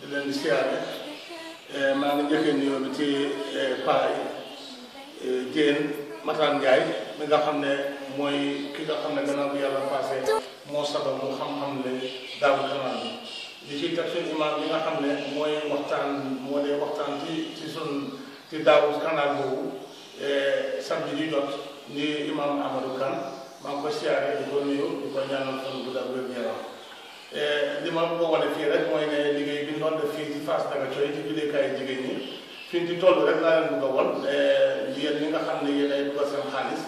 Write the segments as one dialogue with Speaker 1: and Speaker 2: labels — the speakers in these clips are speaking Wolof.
Speaker 1: di leen di siyaare eh, maa ngi njëkkee nuyoo bi ci eh, paa yi eh, Jéen Mataan Njaay mi nga xam ne mooy ki nga xam ne gannaaw bu yàlla passé moo sabab mu xam-xam ne daaw kanaan bi di ci teg suñu imaam bi nga xam ne mooy waxtaan moo dee waxtaan ci ci sun ci daaw kanaan boobu samedi di jot ni imaam Amadou Kan maa ngi ko siyaare di ko nuyu di ko ñaanal fan bu dal wér yaram li ma bëgg a wane fii rek mooy ne liggéey bi ñu doon def fii ci Fass Daga Coy ci julleekaayu jigéen ñi fi ñu ci toll rek laa leen bëgg a won yéen ñi nga xam ne yéen ay dugal seen xaalis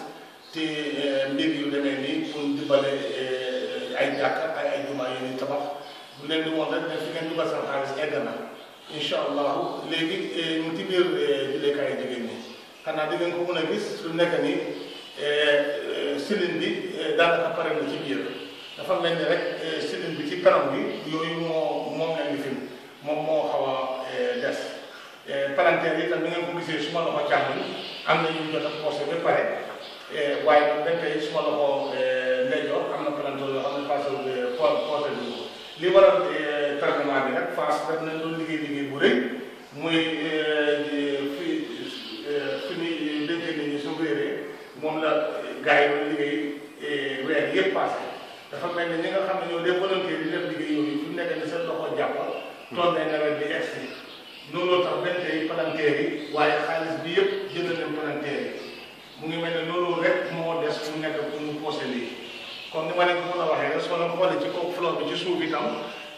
Speaker 1: ci mbir yu demee nii pour dimbale ay jàkka ay ay jumaa yu ñuy tabax bu leen di woon rek ne fi ngeen dugal seen xaalis egg na incha allahu léegi ñu ci biir julleekaayu jigéen ñi xanaa di ngeen ko mën a gis su nekk ni silin bi daanaka pare na ci biir dafa mel ni rek silin bi ci peron bi yooyu moo moom leen di film moom moo xaw a des palanteer yi tam ni ngeen ko gisee su ma la ko càmm am na ñu jot a poosé ba pare waaye nag ba tey su ma la ko ndeyjoor am na palanteer yoo xam ne passé wu poosé bi li waral traitement bi nag phase def nañ doon liggéey liggéey bu rëy muy fi fi ñuy dénk nit ñi su réeree moom la gars yi doon liggéey weer yëpp passé dafa mel ni ñi nga xam ne ñoo dee volontaire yi def liggéey yooyu fu nekk ni seen loxo jàpp tool ne nawet bi egsi noonu tax benn tey palanteer yi waaye xaalis bi yëpp jënd nañ palanteer yi mu ngi mel ne loolu rek moo des mu nekk pour mu posé lii comme ni ma leen ko mën a waxee rek soo leen xoolee ci kaw flore bi ci suuf itam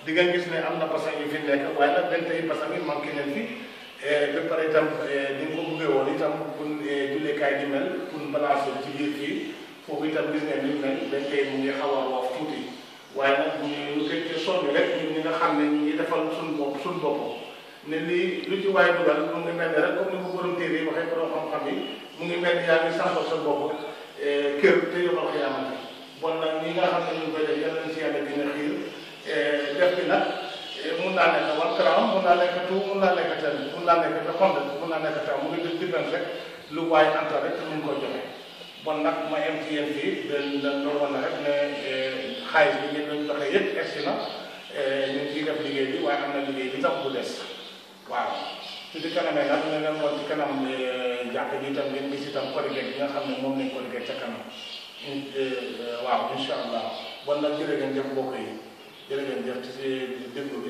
Speaker 1: di nga gis ne am na basang yu fi nekk waaye nag benn tey basang yi manqué nañ fi ba pare itam ni nga ko buggee woon itam pour julleekaay di mel pour balance ci biir fii foofu itam gis ngeen ni mel benn tey mu ngi xaw a wax tuuti waaye nag ñu ñu koy sonn rek ñun ñi nga xam ne ñu ngi defal suñu bopp suñu bopp. ne lii lu ci waay dugal mu ngi mel ni rek comme ni ko borom téere yi waxee borom xam-xam yi mu ngi mel ni yaa ngi sàmmal sa bopp kër te yomal xiyaamati bon nag ñi nga xam ne ñu koy def yàlla na si yàlla dina xiir def bi nag mun naa nekk wal karaam mun naa nekk tuut mun naa nekk ten mun naa nekk te xonte mun naa nekk tam mu ngi def différence rek lu waay anta rek mun koo joxe bon nag ma yem ci yéen fii dañ dañ doon wane rek ne xaalis bi ngeen doon joxe yëpp egsi na ñu ngi ciy def liggéey bi waaye am na liggéey bi tam bu des waaw su ci kanamee nag ñu leen woon ci kanam jàpp bi itam ngeen gis itam korite bi nga xam ne moom lañ korite ca kanam waaw incha allah bon nag jërë ngeen jëf mbokk yi jërë ngeen jëf ci déglu bi